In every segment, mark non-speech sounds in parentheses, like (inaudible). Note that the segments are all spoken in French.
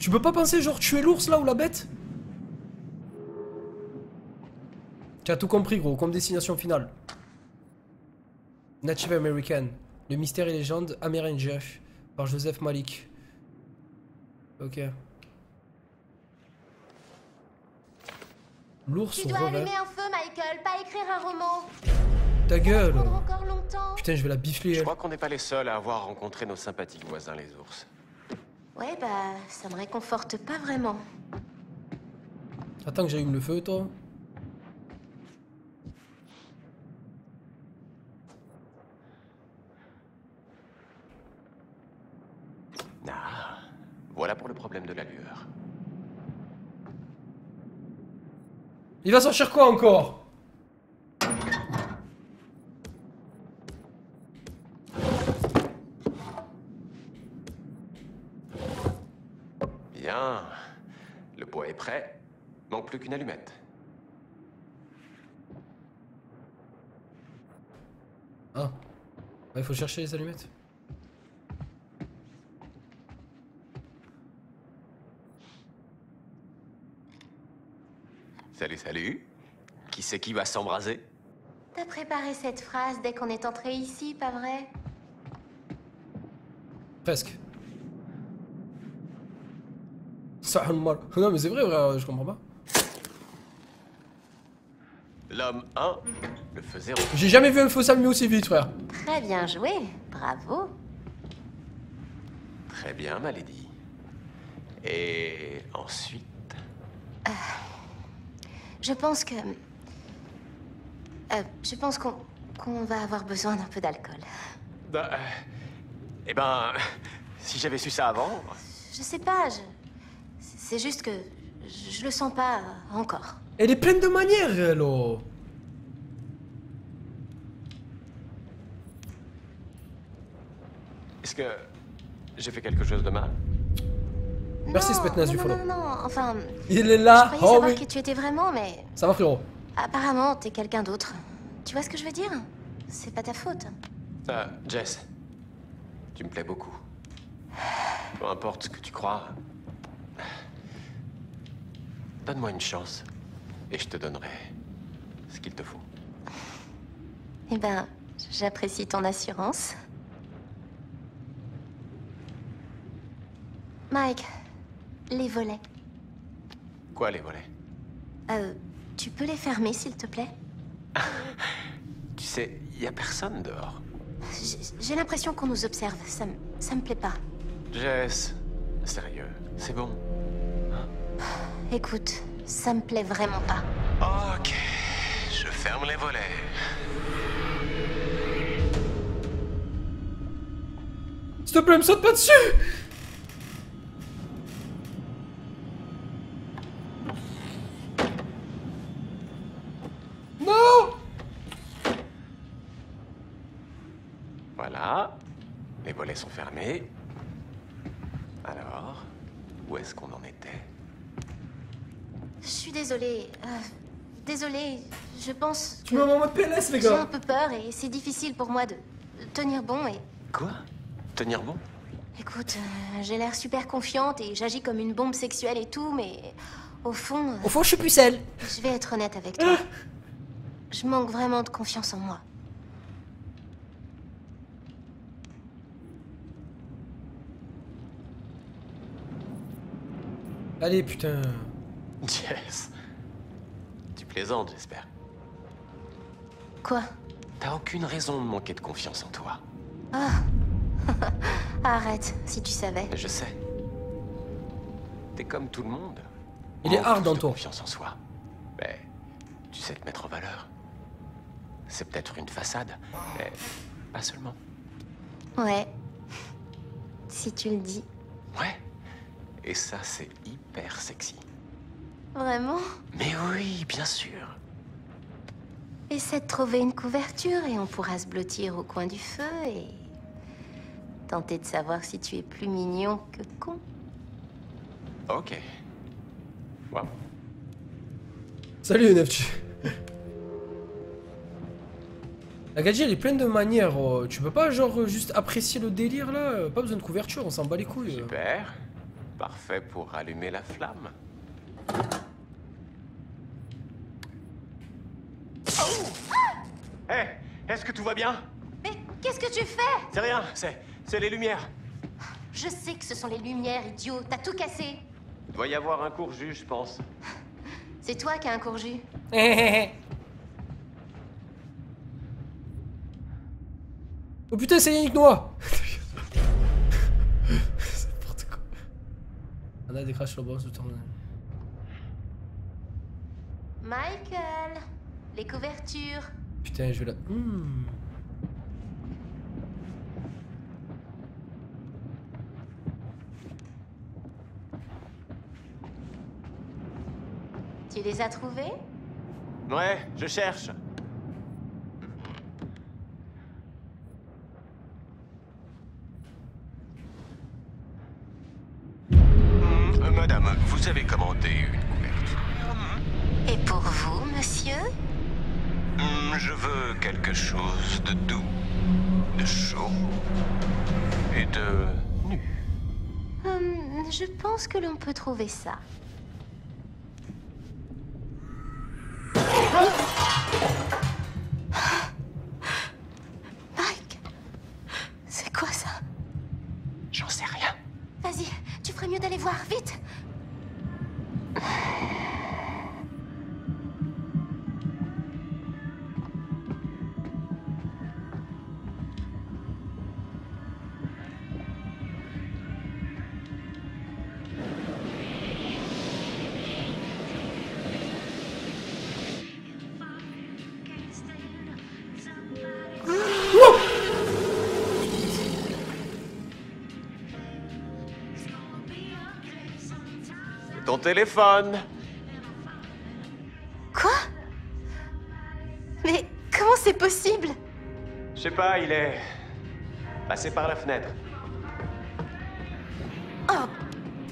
Tu peux pas penser genre tuer l'ours là ou la bête Tu as tout compris gros, comme destination finale. Native American. Le mystère et légende amérindien par Joseph Malik. Ok. L'ours Tu dois revers. allumer un feu, Michael, pas écrire un roman. Ta gueule. Putain, je vais la bifler. Je crois qu'on n'est pas les seuls à avoir rencontré nos sympathiques voisins les ours. Ouais, bah, ça me réconforte pas vraiment. Attends que j'allume le feu, toi. Ah, voilà pour le problème de la lueur. Il va sortir quoi encore? Prêt. Manque plus qu'une allumette. Ah. Ouais, il faut chercher les allumettes. Salut, salut. Qui c'est qui va s'embraser? T'as préparé cette phrase dès qu'on est entré ici, pas vrai? Presque. Ça a mal. Non mais c'est vrai, frère, je comprends pas. L'homme 1, le feu 0. J'ai jamais vu un feu s'allumer aussi vite, frère. Très bien joué, bravo. Très bien, ma lady. Et ensuite? Je pense que... Euh, je pense qu'on qu'on va avoir besoin d'un peu d'alcool. Bah, euh, eh ben, si j'avais su ça avant, Je sais pas, je... C'est juste que je, je le sens pas encore. Elle est pleine de manières, elle, est-ce que j'ai fait quelque chose de mal? Merci, Non, Spetnaz, non, du non, follow. non, non, enfin... Il est Je là. croyais Oh savoir oui. qui tu étais vraiment, mais Ça va, frérot. apparemment, t'es quelqu'un d'autre. Tu vois ce que je veux dire? C'est pas ta faute. Euh, Jess, tu me plais beaucoup. Peu importe ce que tu crois. Donne-moi une chance et je te donnerai ce qu'il te faut. Eh ben, j'apprécie ton assurance. Mike, les volets. Quoi, les volets? Euh, tu peux les fermer, s'il te plaît? (laughs) Tu sais, il y a personne dehors. J'ai- J'ai l'impression qu'on nous observe. Ça, me- ça me plaît pas. Jess, sérieux, c'est bon? Écoute, ça me plaît vraiment pas. Ok, je ferme les volets. S'il te plaît, me saute pas dessus Non Voilà, les volets sont fermés. Alors, où est-ce qu'on en était Je suis désolée. euh, désolée, je pense Tu me mets en mode PLS, les j'ai un gars peu peur et c'est difficile pour moi de tenir bon et... Quoi? Tenir bon? Écoute, euh, j'ai l'air super confiante et j'agis comme une bombe sexuelle et tout, mais au fond, euh, Au fond, je suis pucelle. je vais être honnête avec toi. Je manque vraiment de confiance en moi. Allez, putain. Jess. Plaisantes, j'espère. Quoi? T'as aucune raison de manquer de confiance en toi. (laughs) Arrête, si tu savais. Je sais. T'es comme tout le monde. Il est hard dans de toi. confiance en soi. Mais tu sais te mettre en valeur. C'est peut-être une façade, mais pas seulement. Ouais. Si tu le dis. Ouais. Et ça, c'est hyper sexy. Vraiment Mais oui, bien sûr. Essaie de trouver une couverture et on pourra se blottir au coin du feu et... Tenter de savoir si tu es plus mignon que con. Ok. Wow. Salut, Neftu. La gadget, elle est pleine de manières. oh. Tu peux pas, genre, juste apprécier le délire là? Pas besoin de couverture, on s'en bat les couilles. Super. Parfait pour allumer la flamme. Hé, Oh est-ce que tout va bien? Mais qu'est-ce que tu fais? C'est rien, c'est c'est les lumières. Je sais que ce sont les lumières, idiot. T'as tout cassé. Il doit y avoir un court jus, je pense. C'est toi qui as un courju? oh putain, c'est Yannick Noah C'est n'importe quoi. On a des crashs sur le boss tout le temps. Michael, les couvertures. Putain, je vais la. Hmm. Tu les as trouvées Ouais, je cherche. Hmm, Madame, vous avez commandé une couverture. Et pour vous, monsieur? Je veux quelque chose de doux, de chaud et de nu. Hum, Je pense que l'on peut trouver ça. Mike, c'est quoi ça? J'en sais rien. Vas-y, tu ferais mieux d'aller voir, vite téléphone. Quoi? Mais comment c'est possible? Je sais pas, il est passé par la fenêtre. Oh,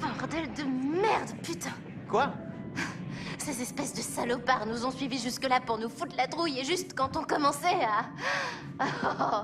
bordel de merde, putain Quoi? Ces espèces de salopards nous ont suivis jusque-là pour nous foutre la trouille et juste quand on commençait à... (laughs) Oh,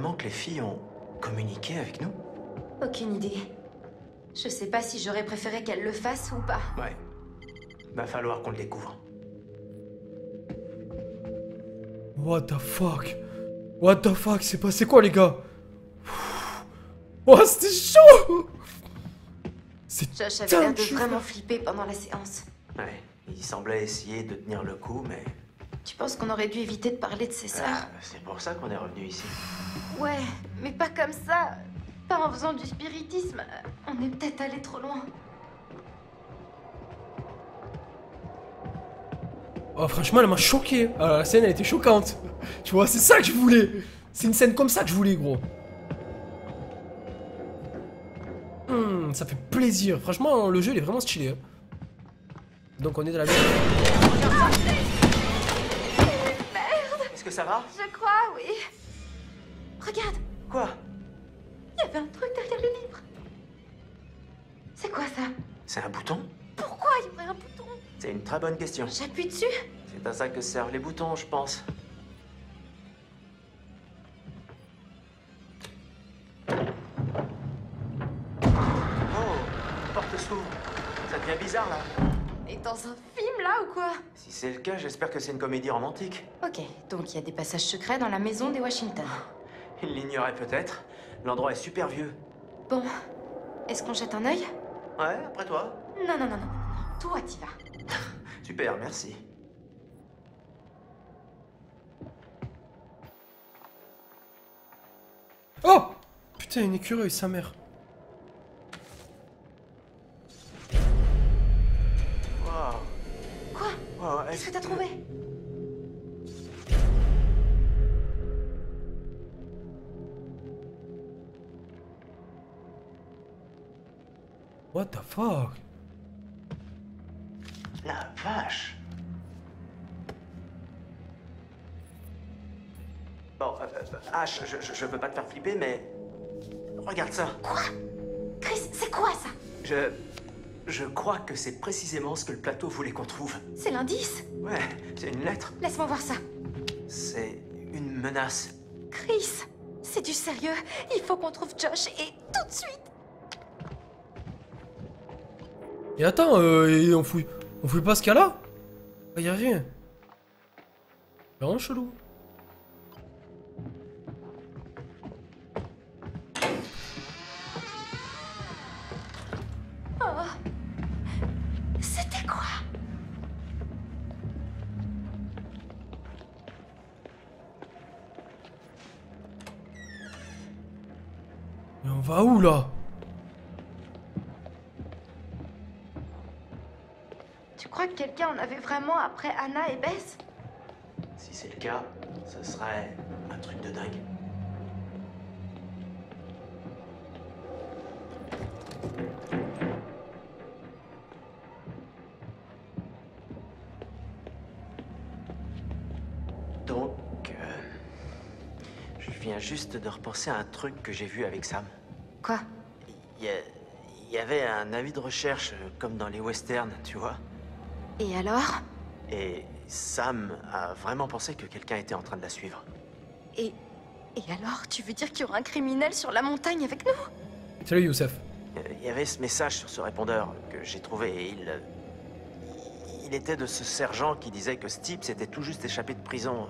vraiment que les filles ont communiqué avec nous? Aucune idée. Je sais pas si j'aurais préféré qu'elle le fasse ou pas. Ouais. Va falloir qu'on le découvre. What the fuck? What the fuck C'est passé quoi, les gars? Oh, c'était chaud C'est Josh avait l'air de vraiment flipper pendant la séance. Ouais. Il semblait essayer de tenir le coup, mais Tu penses qu'on aurait dû éviter de parler de ses sœurs? Ah, c'est pour ça qu'on est revenu ici. Ouais, mais pas comme ça. Pas en faisant du spiritisme. On est peut-être allé trop loin. Oh, franchement, elle m'a choqué. Alors, la scène, elle était choquante. (laughs) Tu vois, c'est ça que je voulais. C'est une scène comme ça que je voulais, gros. Hmm, ça fait plaisir. Franchement, le jeu, il est vraiment stylé. hein. Donc, on est dans la Est-ce que ça va? Je crois, oui. Regarde, Quoi? Il y avait un truc derrière le livre. C'est quoi ça? C'est un bouton? Pourquoi il y aurait un bouton? C'est une très bonne question. J'appuie dessus C'est à ça que servent les boutons, je pense. Oh, la porte s'ouvre. Ça devient bizarre là. Et dans un film là ou quoi? Si c'est le cas, j'espère que c'est une comédie romantique. Ok, donc il y a des passages secrets dans la maison des Washington. Il l'ignorait peut-être. L'endroit est super vieux. Bon, Est-ce qu'on jette un œil? Ouais, après toi. Non, non, non, non. Toi, t'y vas. (laughs) Super, merci. Oh Putain, une écureuil, sa mère. Wow. Quoi? Wow, Qu'est-ce que t'as trouvé? What the fuck? La vache. Bon, euh, euh, Ash, je, je, je veux pas te faire flipper, mais... Regarde ça. Quoi? Chris, c'est quoi ça? Je... Je crois que c'est précisément ce que le plateau voulait qu'on trouve. C'est l'indice? Ouais, c'est une lettre. Laisse-moi voir ça. C'est une menace. Chris, c'est du sérieux. Il faut qu'on trouve Josh et tout de suite. Et attends, euh, et on fouille. On fouille pas ce qu'il y a là Ah, y a rien. Vraiment chelou. Oh. C'était quoi Mais on va où là? Quelqu'un en avait vraiment après Anna et Bess Si c'est le cas, ce serait un truc de dingue. Donc, euh, je viens juste de repenser à un truc que j'ai vu avec Sam. Quoi? Il y, a- il y avait un avis de recherche, euh, comme dans les westerns, tu vois. Et alors? Et Sam a vraiment pensé que quelqu'un était en train de la suivre. Et. Et alors, tu veux dire qu'il y aura un criminel sur la montagne avec nous? Salut Youssef. Euh, Il y avait ce message sur ce répondeur que j'ai trouvé et il. euh, Il était de ce sergent qui disait que ce type s'était tout juste échappé de prison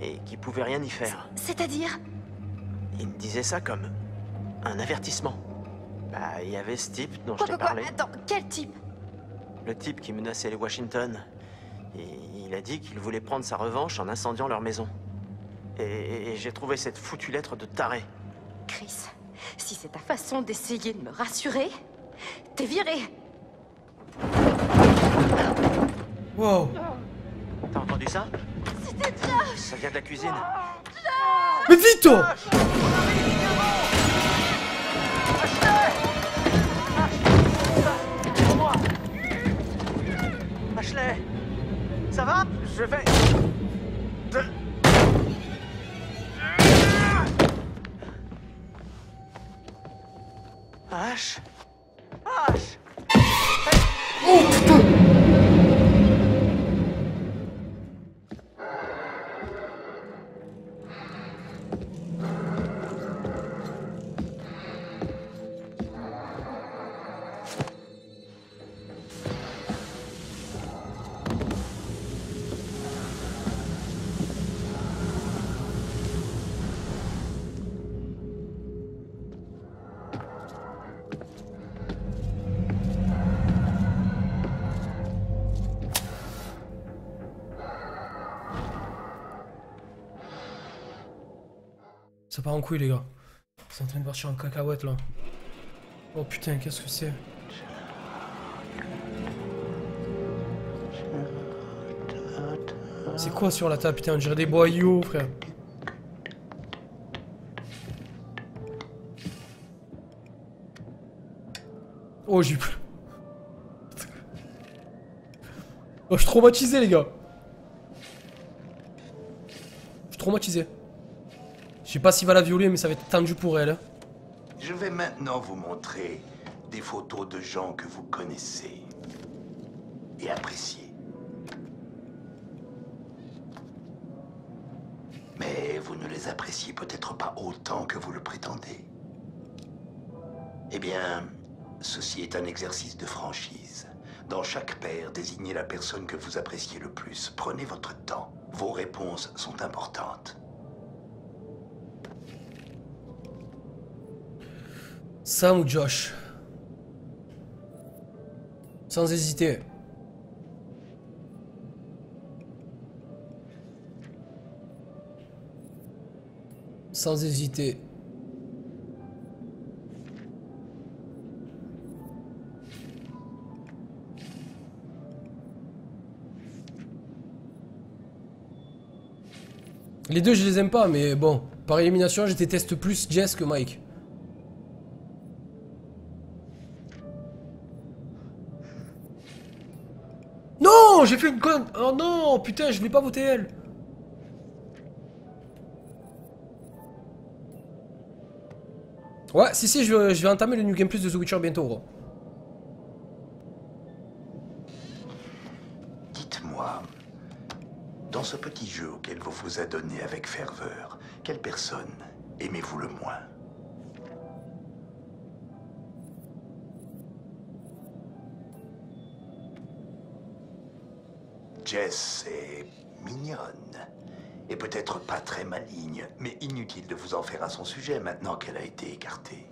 et qui pouvait rien y faire. C'est-à-dire? Il disait ça comme un avertissement. Bah, il y avait ce type dont Quoi, je t'ai parlé. Attends, quel type? Le type qui menaçait les Washington. Il a dit qu'il voulait prendre sa revanche en incendiant leur maison. Et, et j'ai trouvé cette foutue lettre de taré. Chris, si c'est ta façon d'essayer de me rassurer, t'es viré Wow. T'as entendu ça? C'était Josh Ça vient de la cuisine. Mais vite Ça va? Je vais... Ash? Ça part en couille les gars. C'est en train de partir en cacahuète là. Oh putain, qu'est-ce que c'est? C'est quoi sur la table putain? On dirait des boyaux frère. Oh j'ai plus. Oh je suis traumatisé les gars. Je suis traumatisé. Je sais pas s'il va la violer mais ça va être tendu pour elle. Je vais maintenant vous montrer des photos de gens que vous connaissez et appréciez. Mais vous ne les appréciez peut-être pas autant que vous le prétendez. Eh bien, ceci est un exercice de franchise. Dans chaque paire, désignez la personne que vous appréciez le plus. Prenez votre temps. Vos réponses sont importantes. Sam ou Josh? Sans hésiter. Sans hésiter. Les deux, je les aime pas, mais bon. Par élimination, je déteste plus Jess que Mike. J'ai fait une conne. Oh non Putain, je l'ai pas voté elle. Ouais, si, si, je, vais- je vais entamer le New Game Plus de The Witcher bientôt, gros. Dites-moi, dans ce petit jeu auquel vous vous adonnez avec ferveur, quelle personne aimez-vous le moins? Jess est mignonne. Et peut-être pas très maligne, mais inutile de vous en faire à son sujet maintenant qu'elle a été écartée.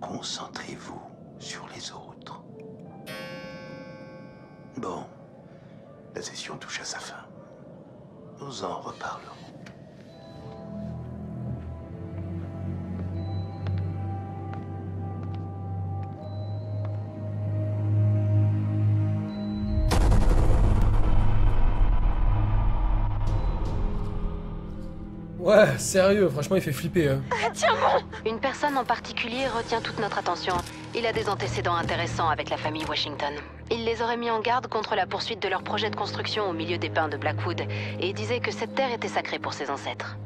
Concentrez-vous sur les autres. Bon, la session touche à sa fin. Nous en reparlerons. Ouais, sérieux, franchement, il fait flipper, hein. Une personne en particulier retient toute notre attention. Il a des antécédents intéressants avec la famille Washington. Il les aurait mis en garde contre la poursuite de leur projet de construction au milieu des pins de Blackwood et disait que cette terre était sacrée pour ses ancêtres.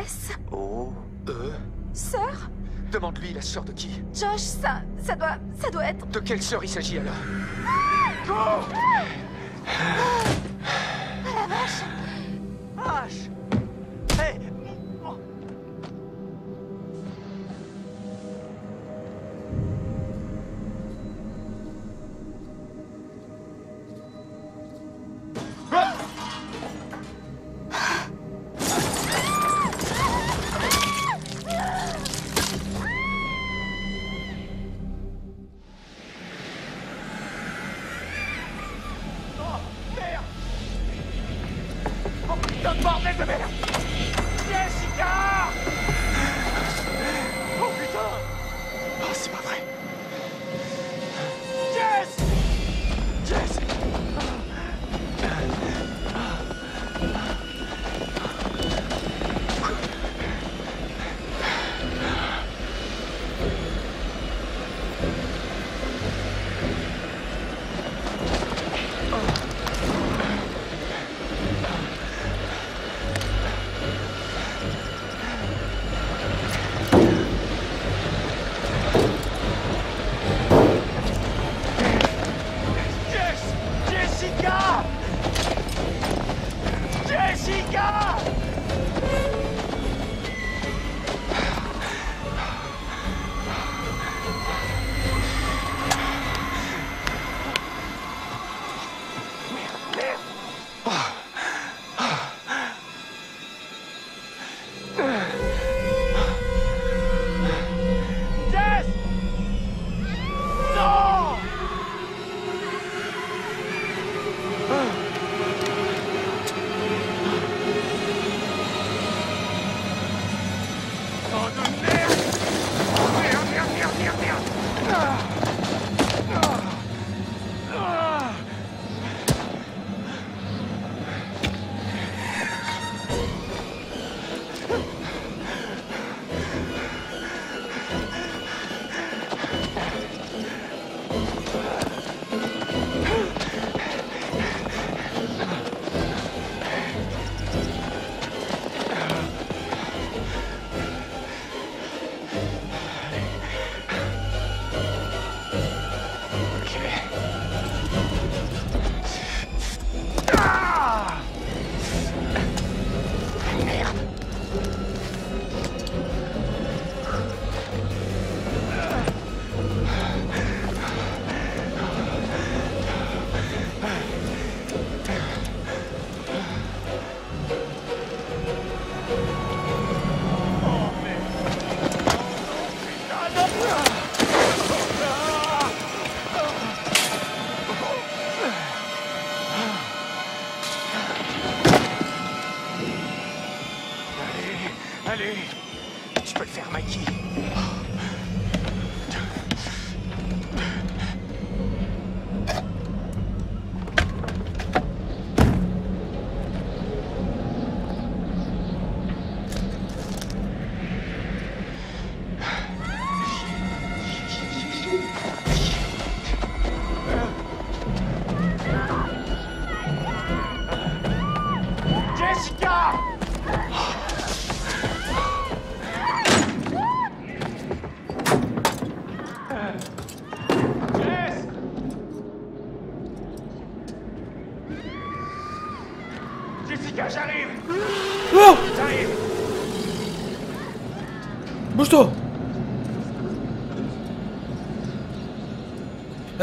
S Oh, Euh Sœur Demande-lui la sœur de qui? Josh, ça, ça doit, ça doit être... De quelle sœur il s'agit alors? H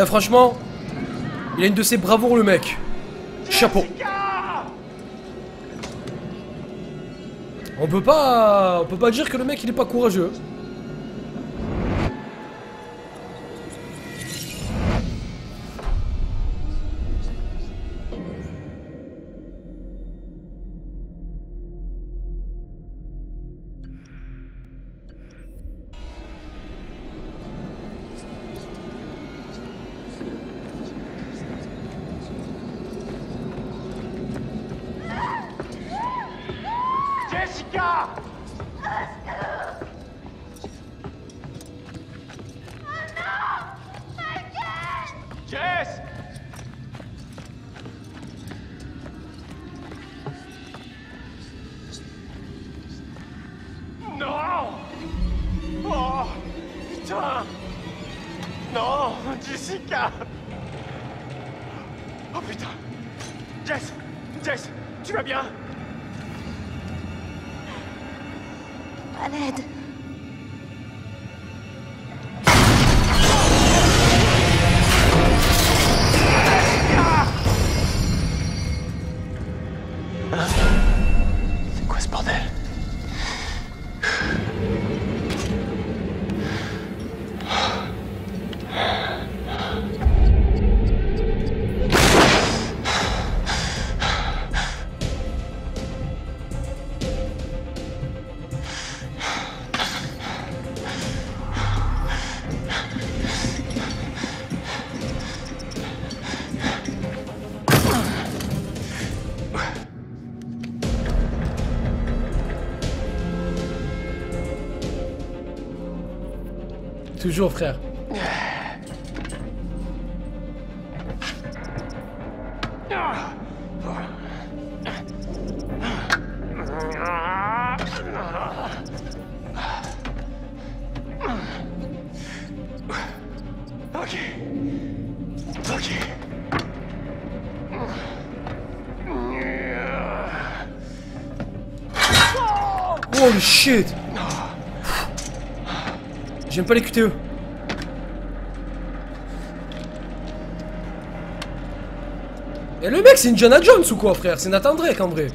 franchement, il a une de ses bravoures, le mec. Chapeau. On peut pas... On peut pas dire que le mec, il est pas courageux. Toujours, frère. J'aime pas les QTE. Et le mec, c'est Indiana Jones ou quoi, frère? C'est Nathan Drake, en vrai.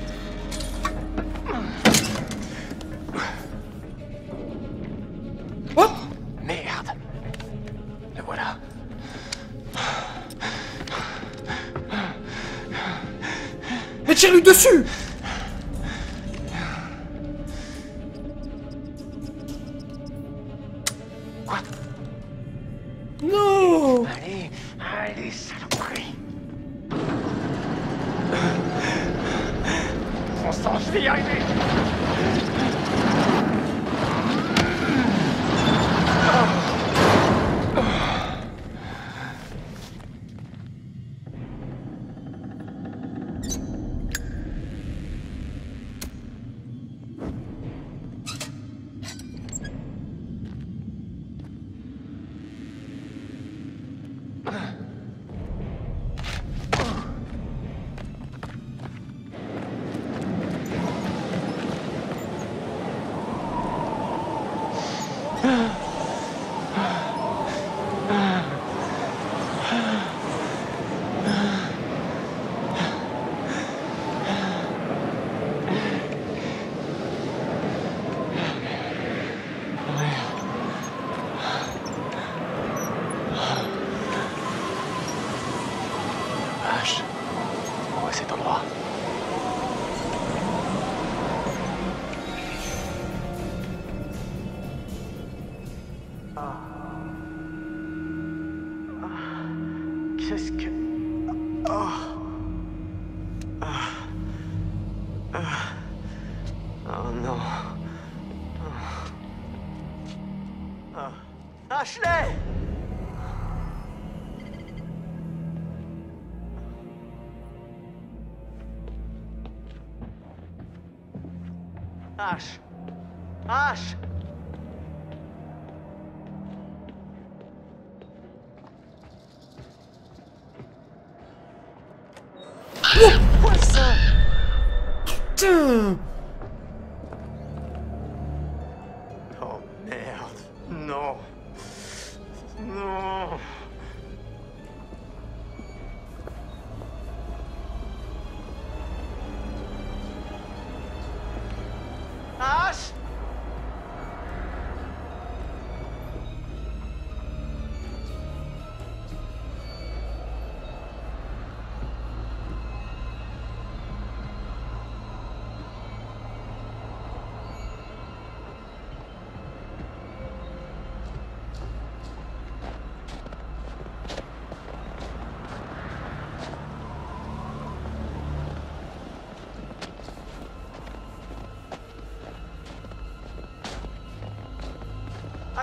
Ash. Ash. Putain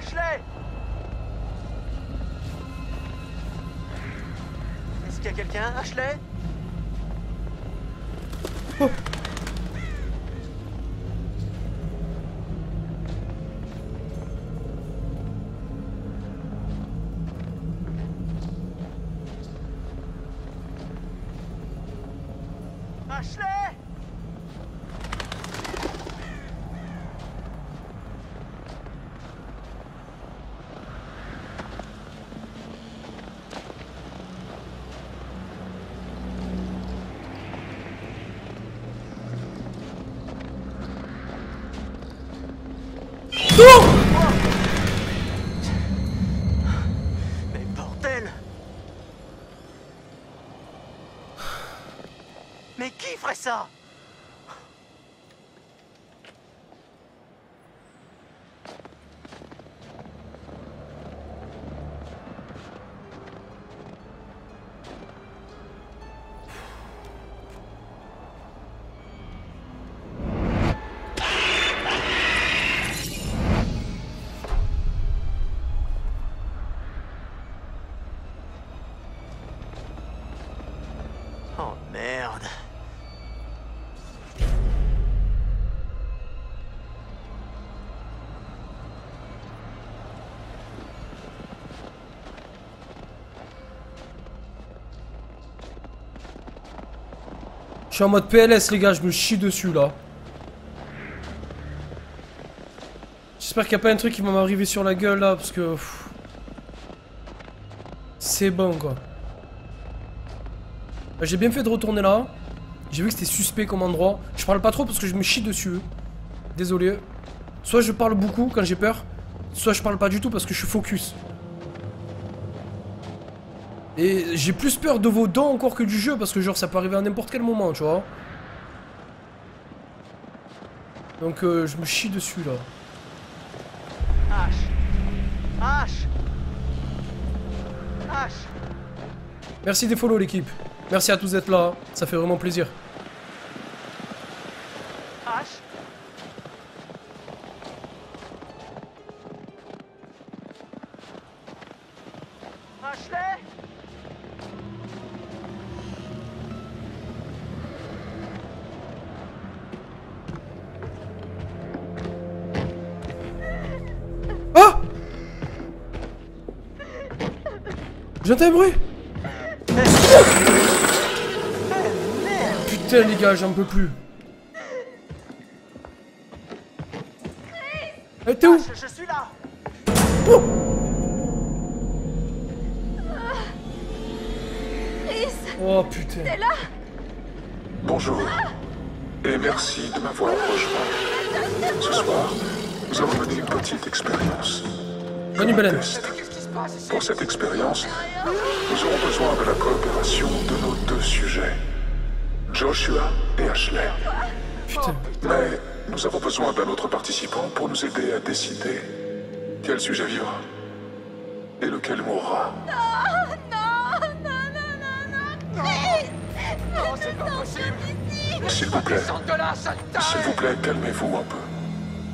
Ashley. Est-ce qu'il y a quelqu'un, Ashley? Ashley suis en mode PLS les gars, je me chie dessus là. J'espère qu'il n'y a pas un truc qui va m'arriver sur la gueule là parce que... C'est bon quoi. Euh, J'ai bien fait de retourner là. J'ai vu que c'était suspect comme endroit. Je parle pas trop parce que je me chie dessus. Désolé. Soit je parle beaucoup quand j'ai peur, soit je parle pas du tout parce que je suis focus. Et j'ai plus peur de vos dents encore que du jeu parce que genre ça peut arriver à n'importe quel moment, tu vois. Donc euh, je me chie dessus là. H H H Merci des follow l'équipe. Merci à tous d'être là, ça fait vraiment plaisir. J'entends un bruit Putain les gars, j'en peux plus. Eh, t'es où Je, je suis là Chris, Oh putain. t'es là Bonjour. Et merci de m'avoir rejoint. Ce soir, nous allons mener une petite expérience. Bonne Belen. Pour cette expérience, nous aurons besoin de la coopération de nos deux sujets, Joshua et Ashley. Putain. Mais nous avons besoin d'un autre participant pour nous aider à décider quel sujet vivra et lequel mourra. Non, non, non, non, non Chris Non, c'est pas possible S'il vous plaît, s'il vous plaît, calmez-vous un peu.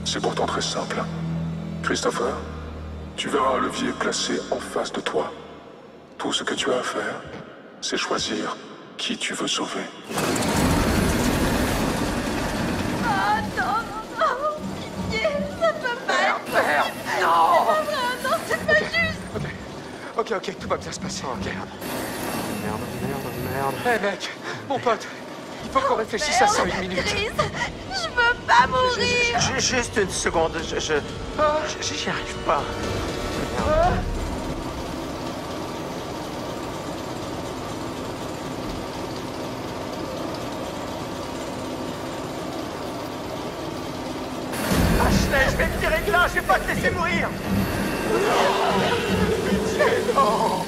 C'est pourtant très simple. Christopher, tu verras un levier placé en face de toi. Tout ce que tu as à faire, c'est choisir qui tu veux sauver. Ah non, non, pitié, ça peut pas Merde, merde Non Ah non, c'est pas juste Ok, ok, tout va bien se passer. merde. Merde, merde, merde. Hé mec, mon pote, il faut qu'on réfléchisse à ça une minute. Chris, je veux pas mourir Juste une seconde, je... je ah. J'y arrive pas. Ah. je vais te tirer de là, je vais pas te laisser mourir non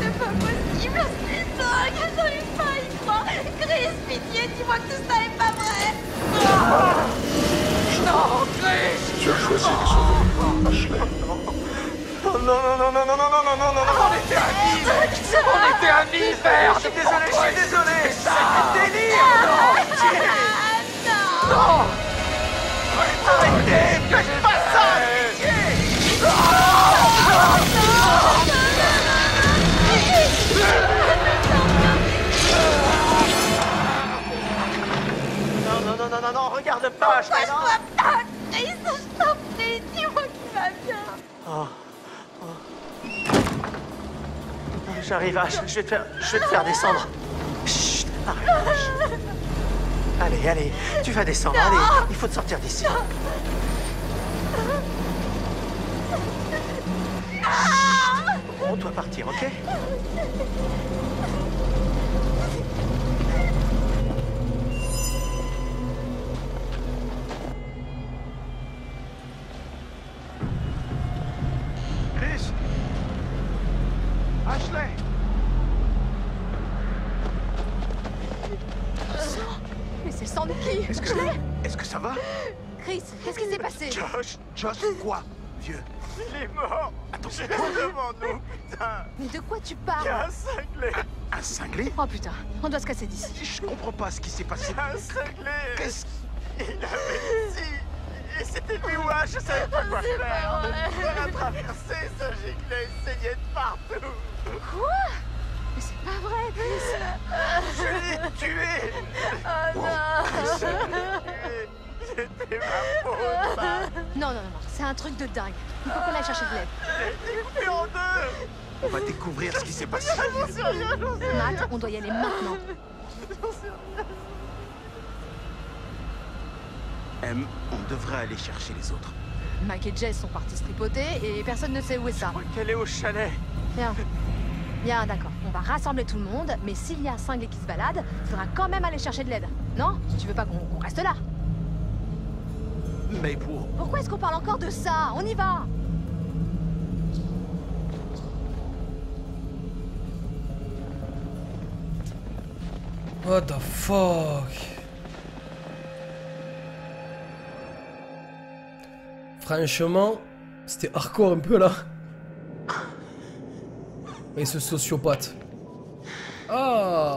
C'est pas possible Chris, pitié, dis-moi que tout ça est pas vrai. Tu as choisi de sauver Ashley. Oh non, non, non, non, non, non, non, non, non, non, non, on était amis On était amis, merde Je suis désolé, je suis désolé C'est du délire Non Non Arrêtez Faites pas ça pitié Non, non, non, non, non, non, regarde pas, je je vois pas, je t'en prie, dis-moi qu'il va bien. Oh. Oh. J'arrive, H. Je vais te faire, je vais te faire descendre. Chut, arrête, H. Allez, allez, tu vas descendre, allez. Il faut te sortir d'ici. On doit partir, ok? Josh Josh, quoi Vieux? Il est mort. Attends, c'est Juste devant nous, putain. Mais de quoi tu Il y a parles un cinglé. Un cinglé? Oh putain, on doit se casser d'ici. Je comprends pas ce qui s'est passé. Il y a un cinglé. Qu'est-ce... Il avait ici Et c'était lui ou H, je savais pas quoi faire. On a traversé ce il saignait de partout Non, non, non, non, c'est un truc de dingue. Il faut qu'on aille chercher de l'aide. Coupé en deux On va découvrir ce qui s'est passé. J'en sais rien, j'en sais rien Matt, on doit y aller maintenant. j'en sais rien. M, on devrait aller chercher les autres. Mike et Jess sont partis se tripoter et personne ne sait où est ça. Qu'elle est au chalet Bien. Bien, d'accord. On va rassembler tout le monde, mais s'il y a un cinglé qui se balade, il faudra quand même aller chercher de l'aide. Non? Tu veux pas qu'on qu'on reste là? Mais pour... Pourquoi est-ce qu'on parle encore de ça? On y va What the fuck? Franchement, c'était hardcore un peu là. Et ce sociopathe. Ah